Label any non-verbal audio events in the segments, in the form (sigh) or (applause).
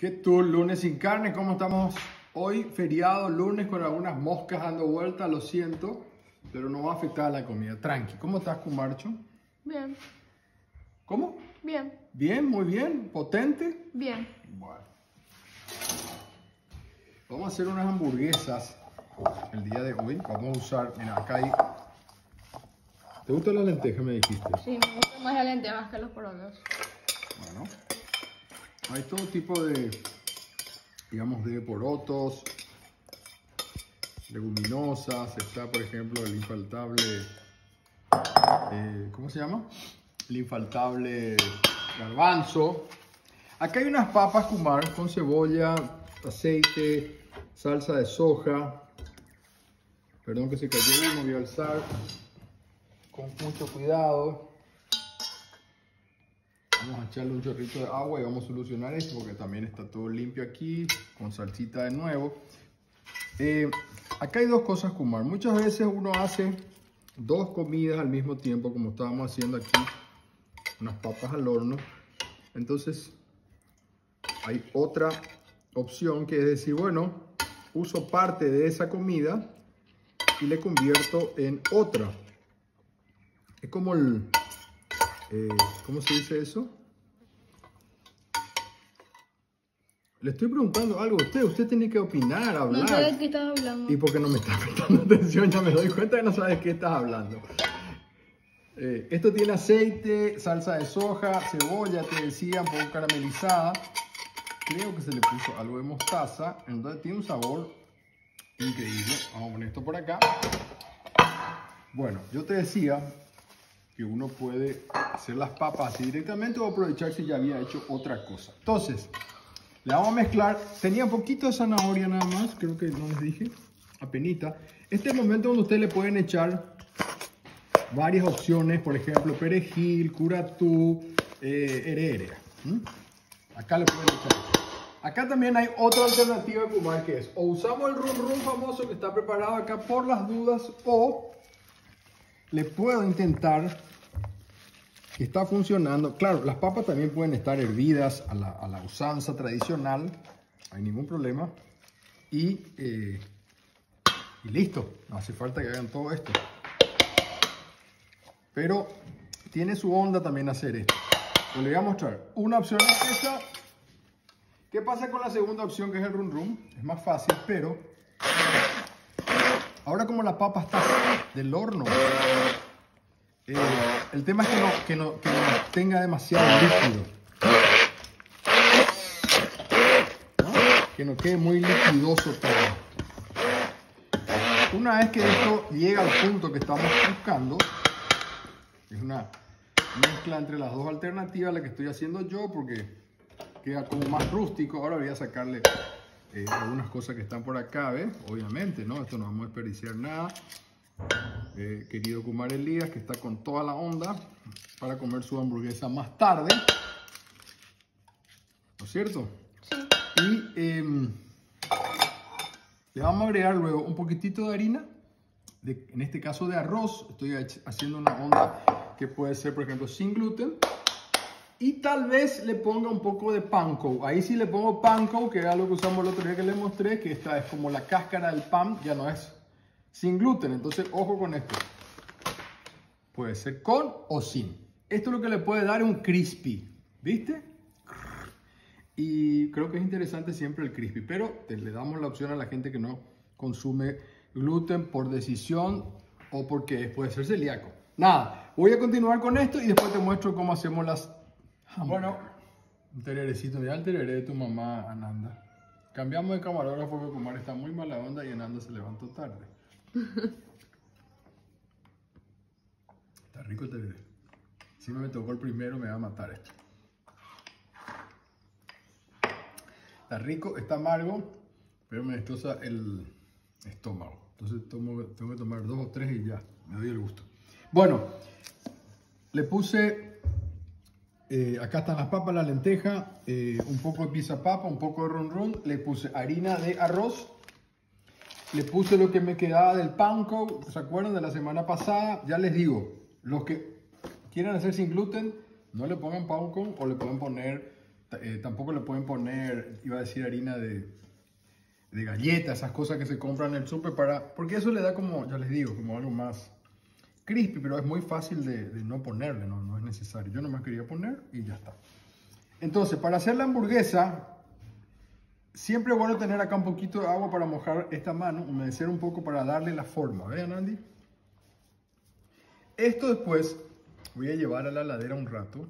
¿Qué tú, lunes sin carne? ¿Cómo estamos hoy? Feriado, lunes con algunas moscas dando vuelta, lo siento, pero no va a afectar a la comida. Tranqui. ¿Cómo estás, Kumarcho? Bien, ¿Cómo? bien, Bien, muy bien. ¿Potente? bien. Bueno. Vamos a hacer unas hamburguesas el día de hoy. Vamos a usar, mira, acá hay... ¿Te gusta la lenteja, me dijiste? Sí, me gusta más la lentejas que los porotos. Bueno, hay todo tipo de, digamos, de porotos, leguminosas. Está, por ejemplo, el infaltable, eh, ¿cómo se llama? El infaltable garbanzo. Acá hay unas papas kumar con cebolla, aceite, salsa de soja. Perdón que se cayó uno, voy a alzar con mucho cuidado. Vamos a echarle un chorrito de agua y vamos a solucionar esto porque también está todo limpio aquí, con salsita de nuevo. Eh, acá hay dos cosas, Kumar. Muchas veces uno hace dos comidas al mismo tiempo, como estábamos haciendo aquí, unas papas al horno. Entonces, hay otra opción que es decir, bueno, uso parte de esa comida y le convierto en otra. Es como el, eh, ¿cómo se dice eso? Le estoy preguntando algo a usted, usted tiene que opinar, hablar. No sé de qué estás hablando. Y porque no me está (laughs) prestando atención, ya me doy cuenta que no sabes qué estás hablando. Eh, esto tiene aceite, salsa de soja, cebolla, te decía, un poco caramelizada. Creo que se le puso algo de mostaza, entonces tiene un sabor increíble. Vamos a poner esto por acá. Bueno, yo te decía que uno puede hacer las papas directamente o aprovechar si ya había hecho otra cosa. Entonces, le vamos a mezclar. Tenía poquito de zanahoria nada más, creo que no les dije, apenita. Este es el momento donde ustedes le pueden echar varias opciones, por ejemplo, perejil, curatú, eh, heredera. ¿Mm? Acá le pueden echar. Acá también hay otra alternativa de Kumar que es o usamos el rum rum famoso que está preparado acá por las dudas o le puedo intentar está funcionando. Claro, las papas también pueden estar hervidas a la, usanza tradicional, no hay ningún problema. Y, eh, y listo, no hace falta que hagan todo esto. Pero tiene su onda también hacer esto. Pues le voy a mostrar. Una opción es esta. ¿Qué pasa con la segunda opción que es el run rum? Es más fácil, pero ahora como la papa está del horno, eh, el tema es que no, que, no, que no tenga demasiado líquido. ¿no? Que no quede muy liquidoso todo. Una vez que esto llega al punto que estamos buscando, es una mezcla entre las dos alternativas, la que estoy haciendo yo, porque queda como más rústico. Ahora voy a sacarle eh, algunas cosas que están por acá, ¿ves? Obviamente, ¿no? Esto no vamos a desperdiciar nada. Eh, querido Kumar Elías, que está con toda la onda para comer su hamburguesa más tarde. ¿No es cierto? Sí. Y em, le vamos a agregar luego un poquitito de harina, de- en este caso de arroz. Estoy haciendo una onda que puede ser, por ejemplo, sin gluten. Y tal vez le ponga un poco de panko. Ahí sí le pongo panko, que era lo que usamos el otro día que les mostré, que esta es como la cáscara del pan, ya no es sin gluten. Entonces, ojo con esto. Puede ser con o sin. Esto lo que le puede dar es un crispy, ¿viste? Y creo que es interesante siempre el crispy, pero te- le damos la opción a la gente que no consume gluten por decisión o porque puede ser celíaco. Nada, voy a continuar con esto y después te muestro cómo hacemos las... Bueno, un tererecito, mira el tereré de tu mamá, Ananda. Cambiamos de camarógrafo porque Kumar está muy mala onda y Ananda se levantó tarde. Está rico el tereré. Si me tocó el primero me va a matar esto. Está rico, está amargo, pero me destroza el estómago. Entonces tomo- tengo que tomar dos o tres y ya, me doy el gusto. Bueno, le puse, eh, acá están las papas, la lenteja, eh, un poco de pizza papa, un poco de run run, le puse harina de arroz, le puse lo que me quedaba del panko, ¿se acuerdan de la semana pasada? Ya les digo, los que quieran hacer sin gluten, no le pongan panko o le pueden poner eh, tampoco le pueden poner, iba a decir, harina de, de galleta, esas cosas que se compran en el súper para... Porque eso le da como, ya les digo, como algo más crispy, pero es muy fácil de, no ponerle, no, no es necesario. Yo nomás quería poner y ya está. Entonces, para hacer la hamburguesa, siempre es bueno tener acá un poquito de agua para mojar esta mano, humedecer un poco para darle la forma. ¿Vean, Andy? Esto después voy a llevar a la heladera un rato,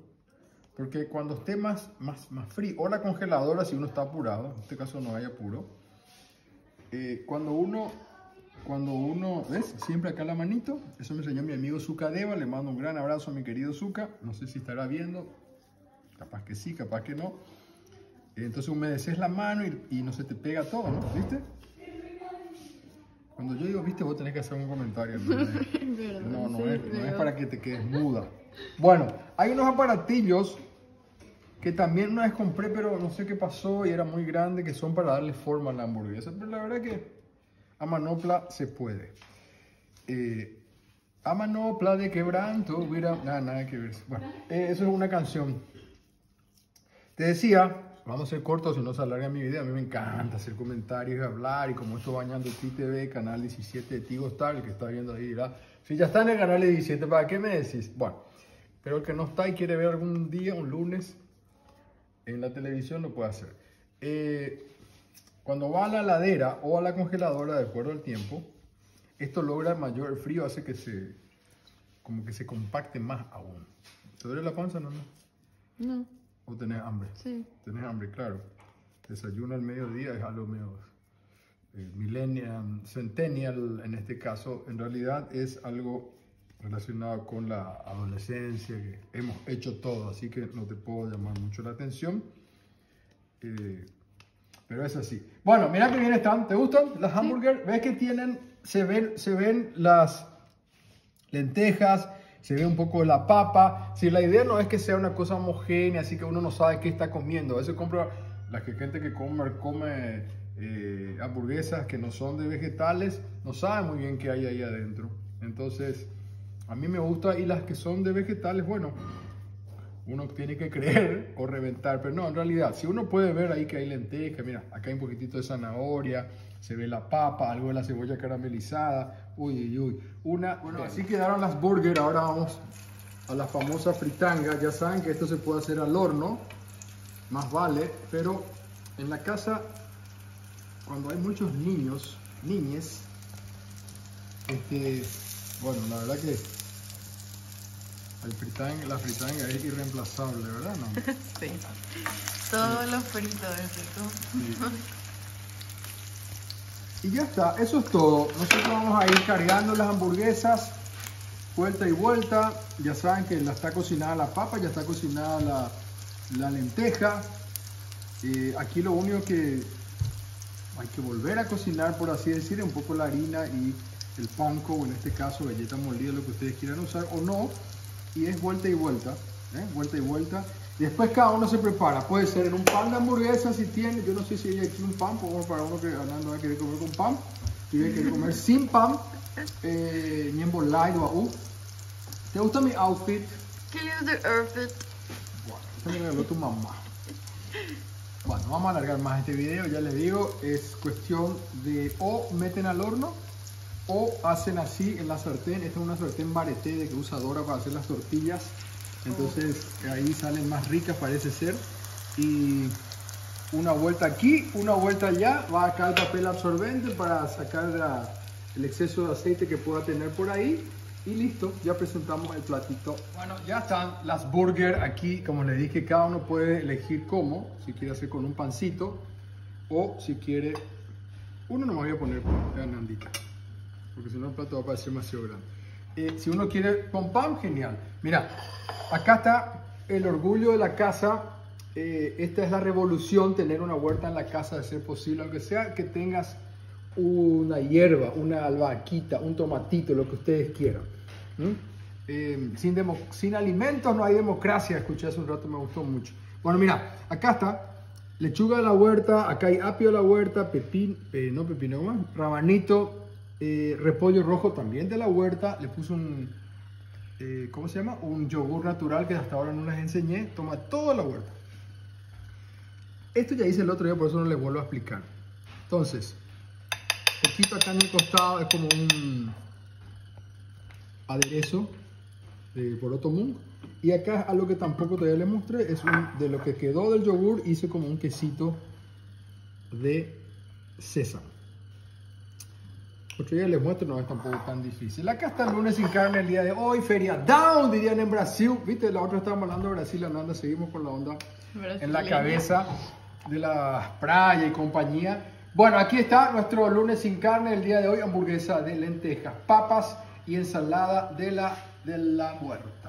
porque cuando esté más, más, más frío, o la congeladora si uno está apurado, en este caso no hay apuro, eh, cuando uno, cuando uno, ¿ves? Siempre acá la manito, eso me enseñó mi amigo Zuka Deva, le mando un gran abrazo a mi querido Zuka, no sé si estará viendo, capaz que sí, capaz que no. Entonces humedeces la mano y, y no se te pega todo, ¿no? ¿Viste? Cuando yo digo, viste, vos tenés que hacer un comentario. ¿no? No, (laughs) no, es, no es para que te quedes muda. Bueno, hay unos aparatillos que también una vez compré, pero no sé qué pasó y era muy grande, que son para darle forma a la hamburguesa. Pero la verdad que a manopla se puede. Eh, a manopla de quebranto hubiera... Nada, nada que ver. Bueno, eh, eso es una canción. Te decía, vamos a ser cortos si no se alarga mi video. A mí me encanta hacer comentarios y hablar. Y como esto bañando TV, canal 17 de Tigo Star, el que está viendo ahí dirá, si ya está en el canal 17, ¿para qué me decís? Bueno, pero el que no está y quiere ver algún día, un lunes, en la televisión lo puede hacer. Eh, cuando va a la heladera o a la congeladora, de acuerdo al tiempo, esto logra mayor frío, hace que se, como que se compacte más aún. ¿Te duele la panza, no? no? No, ¿O tenés hambre? sí. Tenés hambre, claro. Desayuno al mediodía es algo medio eh, millennial, centennial en este caso. En realidad es algo relacionado con la adolescencia que hemos hecho todo, así que no te puedo llamar mucho la atención. Eh, pero es así. Bueno, mira que bien están. ¿Te gustan las hamburguesas? ¿Ves que tienen, se ven, se ven las lentejas, se ve un poco la papa. Si la idea no es que sea una cosa homogénea, así que uno no sabe qué está comiendo. A veces compra la que- gente que come, come eh, hamburguesas que no son de vegetales, no sabe muy bien qué hay ahí adentro. Entonces, a mí me gusta y las que son de vegetales, bueno, uno tiene que creer (laughs) o reventar, pero no, en realidad, si uno puede ver ahí que hay lentejas, mira, acá hay un poquitito de zanahoria, se ve la papa, algo de la cebolla caramelizada, uy, uy, uy, una, bueno, así quedaron las burgers, ahora vamos a la famosa fritanga, ya saben que esto se puede hacer al horno, más vale, pero en la casa, cuando hay muchos niños, niñes, este, bueno, la verdad que el fritanga, la fritanga es irreemplazable, ¿verdad? No? (laughs) Sí. Todo lo frito de tú. Y ya está, eso es todo. Nosotros vamos a ir cargando las hamburguesas vuelta y vuelta. Ya saben que está cocinada la papa, ya está cocinada la, lenteja. Eh, aquí lo único que hay que volver a cocinar, por así decir, un poco la harina y el panko, o en este caso galleta molida, lo que ustedes quieran usar o no. Y es vuelta y vuelta, ¿eh? vuelta y vuelta. Después cada uno se prepara. Puede ser en un pan de hamburguesa si tiene. Yo no sé si hay aquí un pan, como para uno que Hernando va a querer comer con pan. Si quiere querer comer sin pan, eh, ni en light o aú. ¿Te gusta mi outfit? ¿Qué es de outfit? Bueno, eso me regaló tu mamá. Bueno, vamos a alargar más este video, ya les digo, es cuestión de o meten al horno o hacen así en la sartén. Esta es una sartén varieté de que usa Dora para hacer las tortillas. Entonces ahí salen más ricas parece ser. Y una vuelta aquí, una vuelta allá, va acá el papel absorbente para sacar el exceso de aceite que pueda tener por ahí. Y listo, ya presentamos el platito. Bueno, ya están las burger aquí. Como les dije, cada uno puede elegir cómo. Si quiere hacer con un pancito o si quiere... Uno no me voy a poner ganandita, porque si no el plato va a parecer demasiado grande. Eh, si uno quiere con pan, genial. Mira, acá está el orgullo de la casa. Eh, esta es la revolución, tener una huerta en la casa, de ser posible, aunque sea que tengas una hierba, una albahaquita, un tomatito, lo que ustedes quieran. Eh, sin, alimentos no hay democracia, escuché hace un rato, me gustó mucho. Bueno, mira, acá está lechuga de la huerta, acá hay apio de la huerta, pepín, eh, no pepino, rabanito, repollo rojo también de la huerta, le puse un, eh, ¿cómo se llama? Un yogur natural que hasta ahora no les enseñé, toma toda la huerta. Esto ya hice el otro día, por eso no les vuelvo a explicar. Entonces, poquito acá en el costado es como un aderezo de poroto mung. Y acá algo que tampoco todavía les mostré, es de lo que quedó del yogur, hice como un quesito de sésamo. Otro día les muestro, no es tampoco tan difícil. Acá está el lunes sin carne el día de hoy, feria down, dirían en Brasil. Viste, la otra estábamos hablando de Brasil, Ananda, seguimos con la onda en la cabeza de la playa y compañía. Bueno, aquí está nuestro lunes sin carne el día de hoy, hamburguesa de lentejas, papas y ensalada de la, de la muerte.